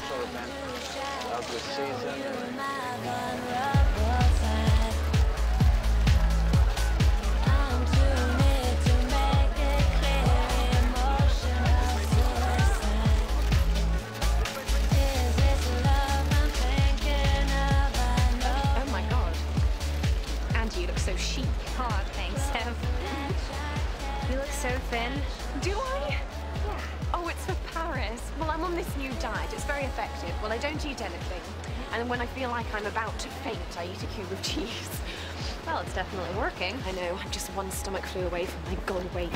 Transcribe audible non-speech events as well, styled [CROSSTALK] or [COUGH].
social event of the season. Oh so chic. Oh, thanks, You look so thin. Do I? On this new diet. It's very effective. Well, I don't eat anything. And when I feel like I'm about to faint, I eat a cube of [LAUGHS] cheese. Well, it's definitely working. I know, I'm just one stomach flu away from my goal weight.